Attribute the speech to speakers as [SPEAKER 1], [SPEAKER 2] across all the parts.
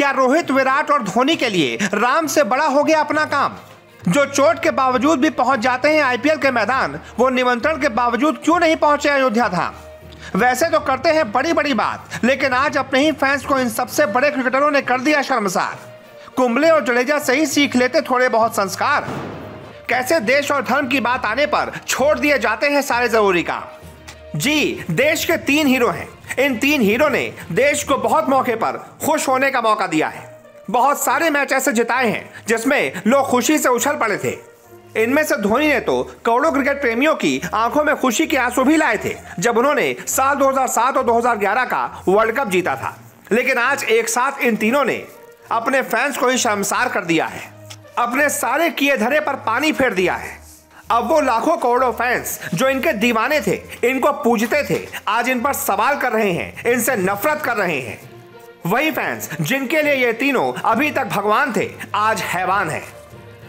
[SPEAKER 1] क्या रोहित, विराट और धोनी के लिए राम से बड़ा हो गया अपना काम? जो चोट के बावजूद भी पहुँच जाते हैं आईपीएल के मैदान, वो निमंत्रण के बावजूद क्यों नहीं पहुँचे अयोध्या धाम वैसे तो करते हैं बड़ी बड़ी बात, लेकिन आज अपने ही फैंस को इन सबसे बड़े क्रिकेटरों ने कर दिया शर्मसार। कुंबले और जडेजा सही सीख लेते थोड़े बहुत संस्कार। कैसे देश और धर्म की बात आने पर छोड़ दिए जाते हैं सारे ज़रूरी काम? जी, देश के तीन हीरो हैं। इन तीन हीरो ने देश को बहुत मौके पर खुश होने का मौका दिया है। बहुत सारे मैच ऐसे जिताए हैं, जिसमें लोग खुशी से उछल पड़े थे। इनमें से धोनी ने तो करोड़ों क्रिकेट प्रेमियों की आँखों में खुशी के आँसू भी लाए थे, जब उन्होंने साल 2007 और 2011 का वर्ल्ड कप जीता था। लेकिन आज एक साथ इन तीनों ने अपने फैंस को ही शर्मसार कर दिया है। अपने सारे किए धरे पर पानी फेर दिया है। अब वो लाखों करोड़ों फैंस जो इनके दीवाने थे, इनको पूजते थे, आज इन पर सवाल कर रहे हैं, इनसे नफरत कर रहे हैं। वही फैंस जिनके लिए ये तीनों अभी तक भगवान थे, आज हैवान है।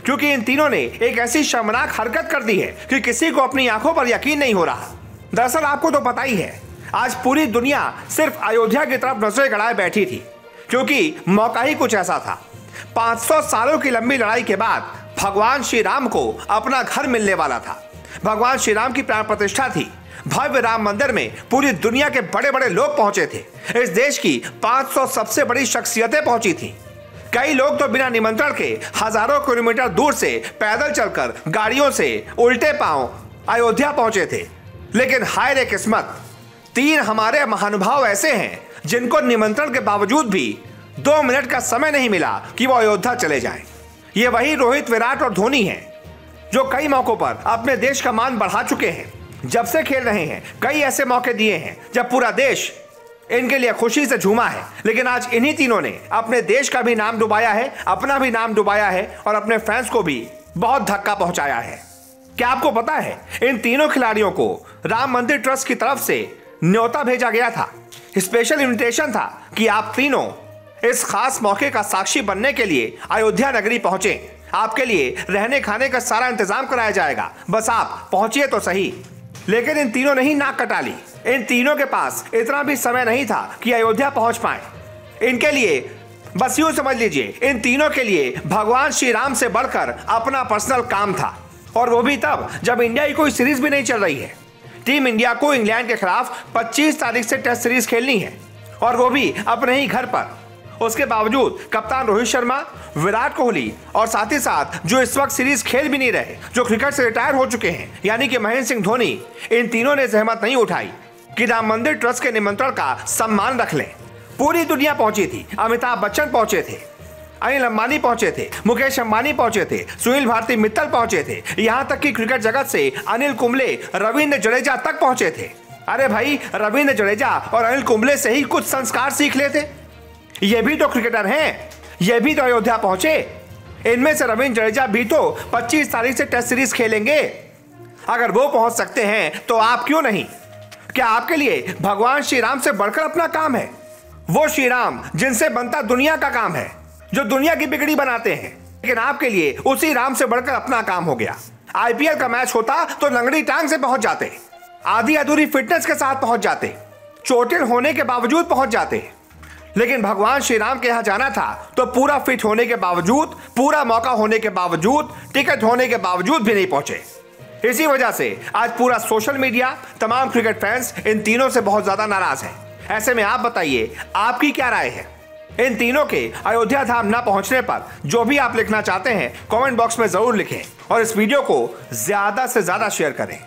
[SPEAKER 1] क्योंकि इन तीनों ने एक ऐसी शर्मनाक हरकत कर दी है कि किसी को अपनी आँखों पर यकीन नहीं हो रहा। दरअसल आपको तो पता ही है, आज पूरी दुनिया सिर्फ़ अयोध्या की तरफ़ नज़रें गड़ाए बैठी थी, क्योंकि मौका ही कुछ ऐसा था। 500 सालों की लंबी लड़ाई के बाद भगवान श्री राम को अपना घर मिलने वाला था। भगवान श्री राम की प्राण प्रतिष्ठा थी। भव्य राम मंदिर में पूरी दुनिया के बड़े बड़े लोग पहुँचे थे। इस देश की 500 सबसे बड़ी शख्सियतें पहुँची थी। कई लोग तो बिना निमंत्रण के हज़ारों किलोमीटर दूर से पैदल चलकर गाड़ियों से उल्टे पाँव अयोध्या पहुँचे थे। लेकिन हाय रे किस्मत, तीन हमारे महानुभाव ऐसे हैं जिनको निमंत्रण के बावजूद भी दो मिनट का समय नहीं मिला कि वो अयोध्या चले जाएँ। ये वही रोहित, विराट और धोनी हैं, जो कई मौकों पर अपने देश का मान बढ़ा चुके हैं, जब से खेल रहे हैं, कई ऐसे मौके दिए हैं, जब पूरा देश इनके लिए खुशी से झूमा है। लेकिन आज इन्हीं तीनों ने अपने देश का भी नाम डुबाया है, अपना भी नाम डुबाया है और अपने फैंस को भी बहुत धक्का पहुँचाया है। क्या आपको पता है, इन तीनों खिलाड़ियों को राम मंदिर ट्रस्ट की तरफ़ से न्योता भेजा गया था? स्पेशल इन्विटेशन था कि आप तीनों इस खास मौके का साक्षी बनने के लिए अयोध्या नगरी पहुँचे। आपके लिए रहने खाने का सारा इंतज़ाम कराया जाएगा। बस आप पहुंचिए तो सही। लेकिन इन तीनों ने ही नाक कटा ली। इन तीनों के पास इतना भी समय नहीं था कि अयोध्या पहुँच पाए। इनके लिए बस यूँ समझ लीजिए, इन तीनों के लिए भगवान श्री राम से बढ़कर अपना पर्सनल काम था। और वो भी तब, जब इंडिया की कोई सीरीज़ भी नहीं चल रही है। टीम इंडिया को इंग्लैंड के खिलाफ 25 तारीख से टेस्ट सीरीज़ खेलनी है। और वो भी अपने ही घर पर। उसके बावजूद कप्तान रोहित शर्मा, विराट कोहली और साथ ही साथ जो इस वक्त सीरीज़ खेल भी नहीं रहे, जो क्रिकेट से रिटायर हो चुके हैं, यानी कि महेंद्र सिंह धोनी, इन तीनों ने जहमत नहीं उठाई कि राम मंदिर ट्रस्ट के निमंत्रण का सम्मान रख लें। पूरी दुनिया पहुँची थी, अमिताभ बच्चन पहुँचे थे, अनिल अंबानी पहुँचे थे, मुकेश अंबानी पहुँचे थे, सुनील भारती मित्तल पहुँचे थे, यहाँ तक कि क्रिकेट जगत से अनिल कुंबले, रविंद्र जडेजा तक पहुँचे थे। अरे भाई, रविंद्र जडेजा और अनिल कुंबले से ही कुछ संस्कार सीख लेते। ये भी तो क्रिकेटर हैं। ये भी तो अयोध्या पहुँचे। इनमें से रविंद्र जडेजा भी तो 25 तारीख से टेस्ट सीरीज़ खेलेंगे। अगर वो पहुँच सकते हैं तो आप क्यों नहीं? क्या आपके लिए भगवान श्री राम से बढ़कर अपना काम है? वो श्री राम जिनसे बनता दुनिया का काम है, जो दुनिया की बिगड़ी बनाते हैं। लेकिन आपके लिए उसी राम से बढ़कर अपना काम हो गया। आईपीएल का मैच होता तो लंगड़ी टांग से पहुँच जाते। आधी अधूरी फिटनेस के साथ पहुँच जाते। चोटिल होने के बावजूद पहुँच जाते। लेकिन भगवान श्री राम के यहाँ जाना था तो पूरा फिट होने के बावजूद, पूरा मौका होने के बावजूद टिकट होने के बावजूद भी नहीं पहुँचे। इसी वजह से आज पूरा सोशल मीडिया तमाम क्रिकेट फैंस इन तीनों से बहुत ज़्यादा नाराज़ है। ऐसे में आप बताइए, आपकी क्या राय है? इन तीनों के अयोध्या धाम न पहुँचने पर जो भी आप लिखना चाहते हैं कमेंट बॉक्स में ज़रूर लिखें और इस वीडियो को ज़्यादा से ज़्यादा शेयर करें।